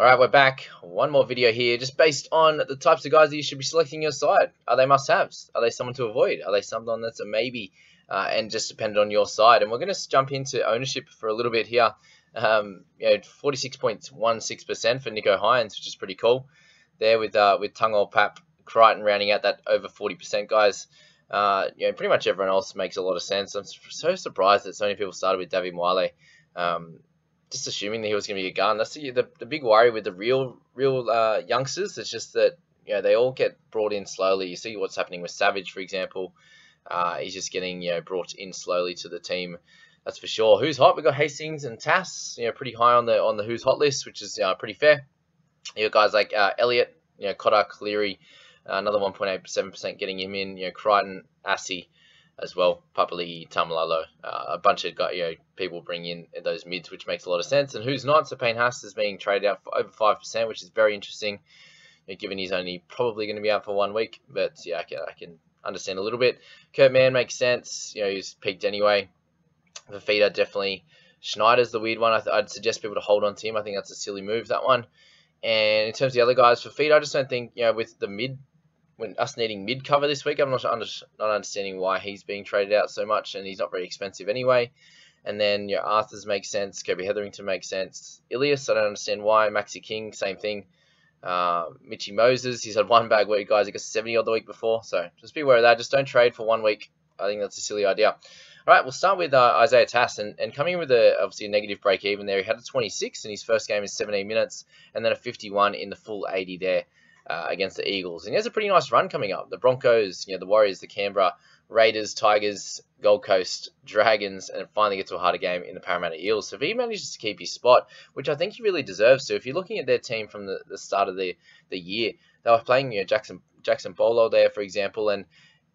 Alright, we're back. One more video here, just based on the types of guys that you should be selecting your side. Are they must-haves? Are they someone to avoid? Are they someone that's a maybe? Uh, and just dependent on your side. And we're going to jump into ownership for a little bit here. Um, you know, 46.16% for Nicho Hynes, which is pretty cool. There with uh, with Tungol Pap Crichton rounding out that over 40% guys. Uh, you know, pretty much everyone else makes a lot of sense. I'm so surprised that so many people started with David Wile. Um, just assuming that he was going to be a gun. That's the, the, the big worry with the real real uh, youngsters. It's just that you know they all get brought in slowly. You see what's happening with Savage, for example. Uh, he's just getting you know brought in slowly to the team. That's for sure. Who's hot? We've got Hastings and Tass. You know, pretty high on the on the who's hot list, which is uh, pretty fair. You got guys like uh, Elliott, you know, Cotter, Cleary, uh, another 1.87% getting him in. You know, Crichton, Assey as well. Papali, Taumalolo, uh, a bunch of you know, people bring in those mids, which makes a lot of sense. And who's not? So Payne Haas is being traded out for over 5%, which is very interesting, given he's only probably going to be out for one week. But yeah, I can, I can understand a little bit. Kurt Mann makes sense. You know, he's peaked anyway. Fifita definitely. Schneider's the weird one. I would suggest people to hold on to him. I think that's a silly move, that one. And in terms of the other guys, for feed, I just don't think, you know, with the mid when us needing mid cover this week, I'm not under, not understanding why he's being traded out so much, and he's not very expensive anyway. And then your Arthur's makes sense, Kobe Hetherington makes sense. Ilias, I don't understand why. Maxi King, same thing. Uh, Mitchy Moses, he's had one bag week, guys. He got 70 odd the week before, so just be aware of that. Just don't trade for one week. I think that's a silly idea. All right, we'll start with uh, Isaiah Tass, and, and coming in with a obviously a negative break even there. He had a 26 in his first game in 17 minutes, and then a 51 in the full 80 there uh, against the Eagles. And he has a pretty nice run coming up. The Broncos, you know, the Warriors, the Canberra, Raiders, Tigers, Gold Coast, Dragons, and finally get to a harder game in the Parramatta Eels. So if he manages to keep his spot, which I think he really deserves to, if you're looking at their team from the, the start of the, the year, they were playing you know, Jackson Jackson Bolo there, for example, and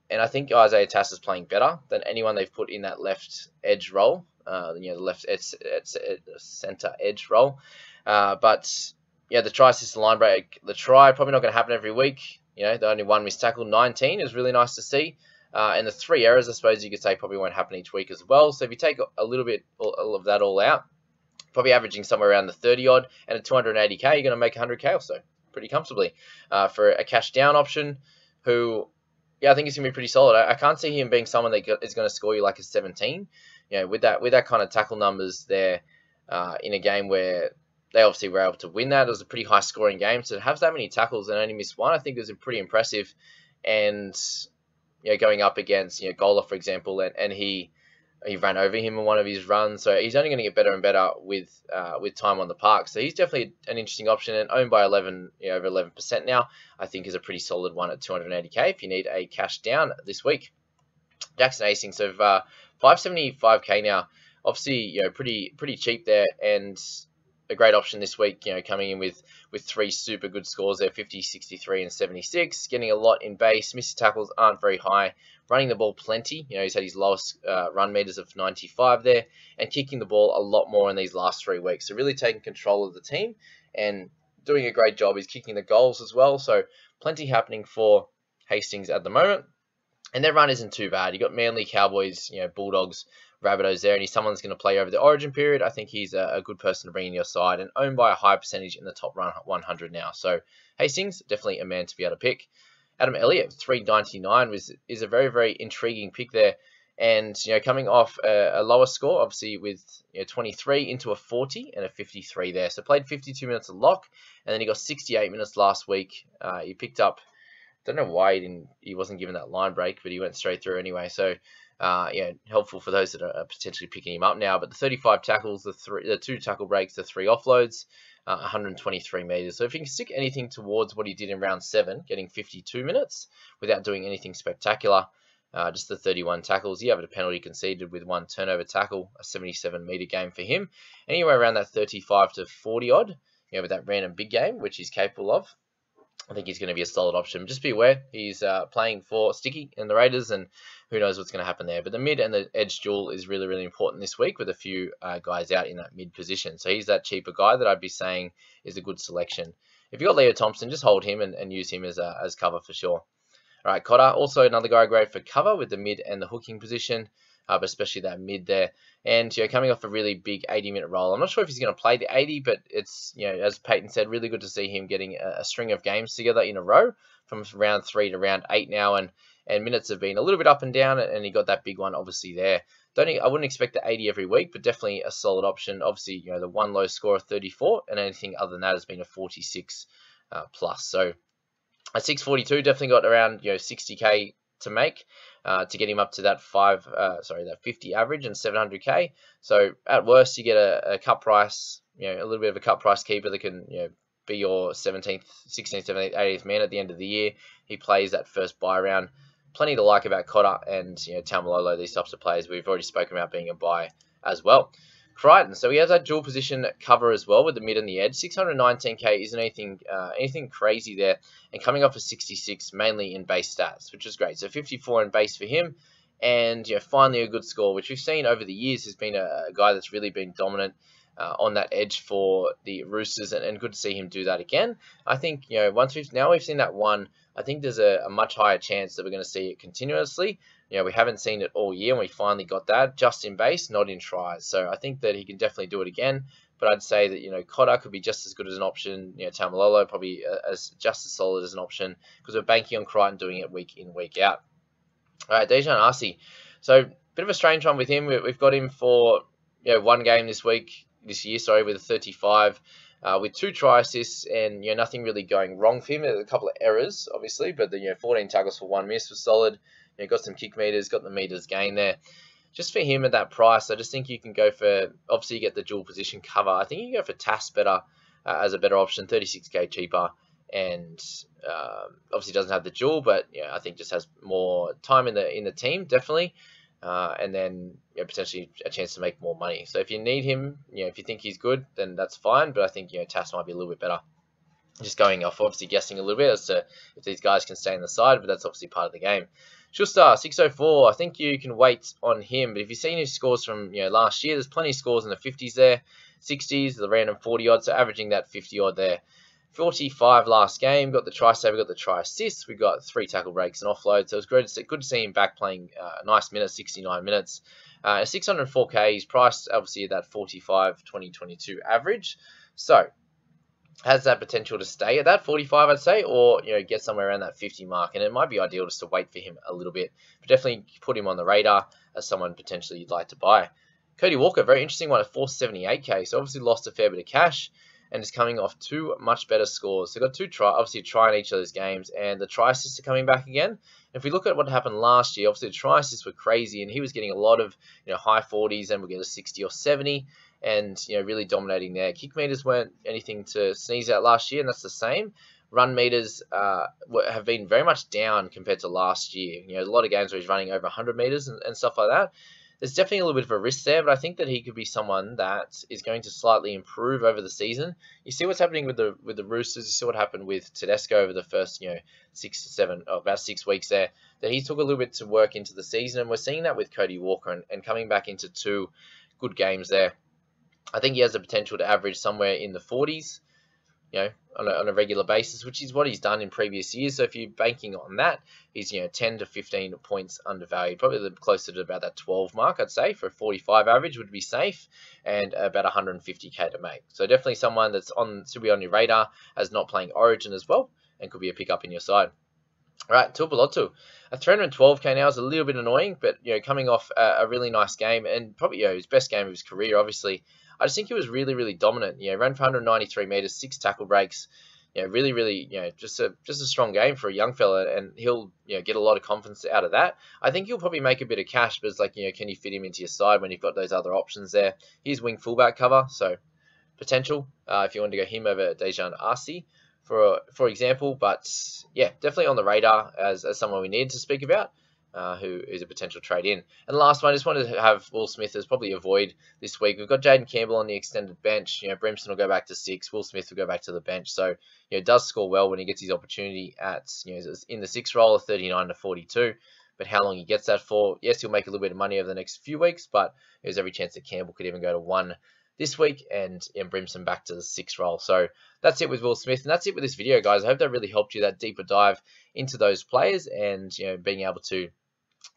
and I think Isaiah Tass is playing better than anyone they've put in that left edge role, uh, you know, the left edge, edge, center edge role. Uh, but yeah, the try assist line break, the try probably not going to happen every week. You know, the only one missed tackle, 19, is really nice to see. Uh, and the three errors, I suppose you could say, probably won't happen each week as well. So if you take a little bit of that all out, probably averaging somewhere around the 30 odd, and at 280k, you're going to make 100k or so pretty comfortably. Uh, for a cash down option, who, yeah, I think he's going to be pretty solid. I, I, can't see him being someone that is going to score you like a 17. You know, with that with that kind of tackle numbers there uh, in a game where they obviously were able to win that. It was a pretty high scoring game. So to have that many tackles and only miss one, I think was pretty impressive. And you know, going up against you know Gola, for example, and, and he he ran over him in one of his runs. So he's only going to get better and better with uh, with time on the park. So he's definitely an interesting option and owned by 11, you know, over 11% now. I think is a pretty solid one at 280k if you need a cash down this week. Jackson Hastings of uh, 575k now. Obviously, you know, pretty pretty cheap there, and a great option this week, you know, coming in with, with three super good scores there, 50, 63, and 76. Getting a lot in base. Missed tackles aren't very high. Running the ball plenty. You know, he's had his lowest uh, run meters of 95 there. And kicking the ball a lot more in these last three weeks. So really taking control of the team and doing a great job. He's kicking the goals as well. So plenty happening for Hastings at the moment. And their run isn't too bad. You got Manly, Cowboys, you know, Bulldogs, Rabbitohs there, and he's someone that's going to play over the Origin period. I think he's a, a, good person to bring in your side and owned by a high percentage in the top run 100 now. So Hastings definitely a man to be able to pick. Adam Elliott 399 was is a very very intriguing pick there, and you know coming off a, a lower score, obviously with you know, 23 into a 40 and a 53 there. So played 52 minutes of lock, and then he got 68 minutes last week. Uh, he picked up. Don't know why he didn't. He wasn't given that line break, but he went straight through anyway. So uh, yeah, helpful for those that are potentially picking him up now. But the 35 tackles, the three, the two tackle breaks, the three offloads, uh, 123 meters. So if you can stick anything towards what he did in round seven, getting 52 minutes without doing anything spectacular, uh, just the 31 tackles. You have a penalty conceded with one turnover tackle, a 77 meter game for him. Anyway, around that 35 to 40 odd, you know, with that random big game, which he's capable of. I think he's going to be a solid option. Just be aware, he's uh, playing for Sticky and the Raiders, and who knows what's going to happen there. But the mid and the edge duel is really, really important this week with a few uh, guys out in that mid position. So he's that cheaper guy that I'd be saying is a good selection. If you've got Leo Thompson, just hold him and, and use him as, a, as cover for sure. All right, Cotter, also another guy great for cover with the mid and the hooking position. Uh, but especially that mid there. And you know, coming off a really big 80 minute role, I'm not sure if he's going to play the 80, but it's you know, as Payten said, really good to see him getting a, a string of games together in a row from round three to round eight now, and and minutes have been a little bit up and down, and he got that big one obviously there. Don't I wouldn't expect the 80 every week, but definitely a solid option. Obviously, you know the one low score of 34, and anything other than that has been a 46 uh, plus. So at 642, definitely got around you know 60k to make uh, to get him up to that five, uh, sorry, that 50 average and 700k. So at worst, you get a, a cut price, you know, a little bit of a cut price keeper that can, you know, be your 17th, 16th, 17th, 18th man at the end of the year. He plays that first buy round. Plenty to like about Cotter and you know Taumalolo, these types of players. We've already spoken about being a buy as well. Crichton. So he has that dual position cover as well with the mid and the edge. 619k isn't anything uh, anything crazy there, and coming off a 66 mainly in base stats, which is great. So 54 in base for him, and you know finally a good score, which we've seen over the years has been a, a guy that's really been dominant. Uh, on that edge for the Roosters, and, and, good to see him do that again. I think you know once we've now we've seen that one, I think there's a, a much higher chance that we're going to see it continuously. You know, we haven't seen it all year, and we finally got that just in base, not in tries. So I think that he can definitely do it again. But I'd say that you know Cotter could be just as good as an option. You know, Taumalolo probably uh, as just as solid as an option because we're banking on Crichton doing it week in week out. All right, Dejan Arce. So bit of a strange one with him. We've got him for you know one game this week, this year, sorry, with a 35. Uh, with two try assists and you know nothing really going wrong for him. A couple of errors, obviously, but the you know 14 tackles for one miss was solid. You know, got some kick meters, got the meters gain there. Just for him at that price, I just think you can go for, obviously you get the dual position cover. I think you go for Tass better uh, as a better option, 36k cheaper. And um, obviously doesn't have the dual, but yeah, I think just has more time in the in the team, definitely. Uh, and then you know, potentially a chance to make more money. So if you need him, you know, if you think he's good, then that's fine. But I think you know Tass might be a little bit better. Just going off, obviously guessing a little bit as to if these guys can stay in the side, but that's obviously part of the game. Schuster, 604. I think you can wait on him, but if you've seen his scores from you know last year, there's plenty of scores in the 50s there, 60s, the random 40 odd, so averaging that 50 odd there. 45 last game, got the try save, got the try assist, we got three tackle breaks and offload, so it was good to see, good to see him back playing uh, a nice minute, 69 minutes. Uh, 604k, he's priced obviously at that 45 2022 average. So has that potential to stay at that 45, I'd say, or you know get somewhere around that 50 mark. And it might be ideal just to wait for him a little bit, but definitely put him on the radar as someone potentially you'd like to buy. Cody Walker, very interesting one at 478k. So obviously lost a fair bit of cash and is coming off two much better scores. So got two try, obviously a try in each of those games, and the try assists are coming back again. If we look at what happened last year, obviously the try assists were crazy, and he was getting a lot of you know high 40s, and we get a 60 or 70 and you know really dominating there. Kick meters weren't anything to sneeze at last year, and that's the same. Run meters uh, have been very much down compared to last year. You know, a lot of games where he's running over 100 meters and, and stuff like that. There's definitely a little bit of a risk there, but I think that he could be someone that is going to slightly improve over the season. You see what's happening with the with the Roosters. You see what happened with Tedesco over the first you know six to seven, oh, about six weeks there. That he took a little bit to work into the season, and we're seeing that with Cody Walker and, and coming back into two good games there. I think he has the potential to average somewhere in the 40s, you know, on a, on a regular basis, which is what he's done in previous years. So if you're banking on that, he's, you know, 10 to 15 points undervalued, probably closer to about that 12 mark, I'd say, for a 45 average would be safe and about 150k to make. So definitely someone that's on, to be on your radar as not playing Origin as well and could be a pickup in your side. All right, Tuipulotu. A 312k now is a little bit annoying, but you know, coming off a, a really nice game and probably you know, his best game of his career, obviously. I just think he was really, really dominant. You know, ran for 193 meters, six tackle breaks. You know, really, really, you know, just a just a strong game for a young fella, and he'll you know get a lot of confidence out of that. I think he'll probably make a bit of cash, but it's like you know, can you fit him into your side when you've got those other options there? He's wing fullback cover, so potential uh, if you want to go him over Dejan Arce for for example. But yeah, definitely on the radar as, as someone we need to speak about uh, who is a potential trade in. And last one, I just wanted to have Will Smith as probably avoid this week. We've got Jayden Campbell on the extended bench. You know, Brimson will go back to six. Will Smith will go back to the bench. So, you know, does score well when he gets his opportunity at, you know, in the six role of 39 to 42. But how long he gets that for, yes, he'll make a little bit of money over the next few weeks, but there's every chance that Campbell could even go to one this week and, and Brimson back to the six role. So that's it with Will Smith, and that's it with this video, guys. I hope that really helped you that deeper dive into those players and you know being able to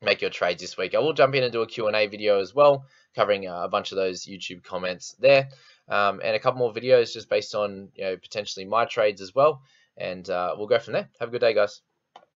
make your trades this week. I will jump in and do a Q&A video as well, covering uh, a bunch of those YouTube comments there, um, and a couple more videos just based on you know potentially my trades as well. And uh, we'll go from there. Have a good day, guys.